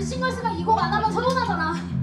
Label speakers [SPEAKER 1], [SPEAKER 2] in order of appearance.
[SPEAKER 1] 그 싱글스가 이 곡 안 하면 서운하잖아.